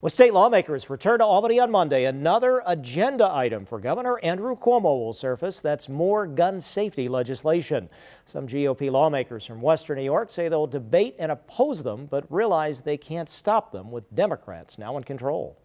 Well, state lawmakers return to Albany on Monday. Another agenda item for Governor Andrew Cuomo will surface. That's more gun safety legislation. Some GOP lawmakers from Western New York say they'll debate and oppose them, but realize they can't stop them with Democrats now in control.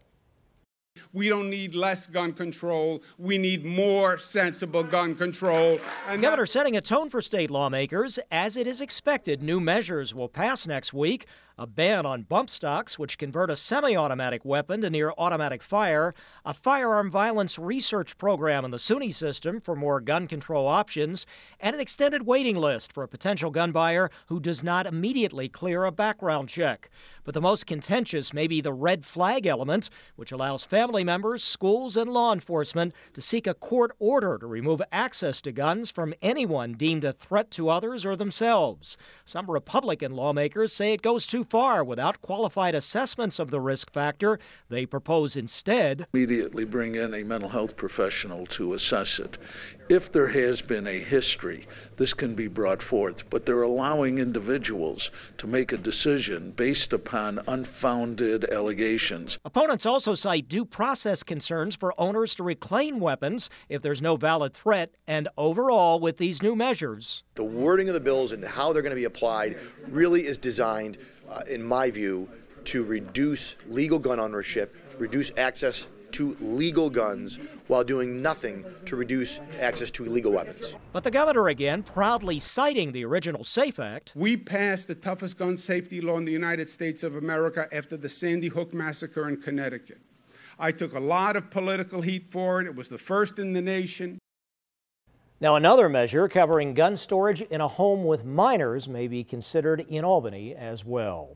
We don't need less gun control. We need more sensible gun control. And governor setting a tone for state lawmakers. As it is expected, new measures will pass next week a ban on bump stocks, which convert a semi automatic weapon to near automatic fire, a firearm violence research program in the SUNY system for more gun control options, and an extended waiting list for a potential gun buyer who does not immediately clear a background check. But the most contentious may be the red flag element, which allows family members, schools, and law enforcement to seek a court order to remove access to guns from anyone deemed a threat to others or themselves. Some Republican lawmakers say it goes too far without qualified assessments of the risk factor. They propose instead immediately bring in a mental health professional to assess it. If there has been a history, this can be brought forth, but they're allowing individuals to make a decision based upon unfounded allegations. Opponents also cite due process concerns for owners to reclaim weapons if there's no valid threat, and overall, with these new measures. The wording of the bills and how they're going to be applied really is designed uh, in my view, to reduce legal gun ownership, reduce access to legal guns while doing nothing to reduce access to illegal weapons. But the governor again proudly citing the original SAFE Act. We passed the toughest gun safety law in the United States of America after the Sandy Hook massacre in Connecticut. I took a lot of political heat for it. It was the first in the nation. Now, another measure covering gun storage in a home with minors may be considered in Albany as well.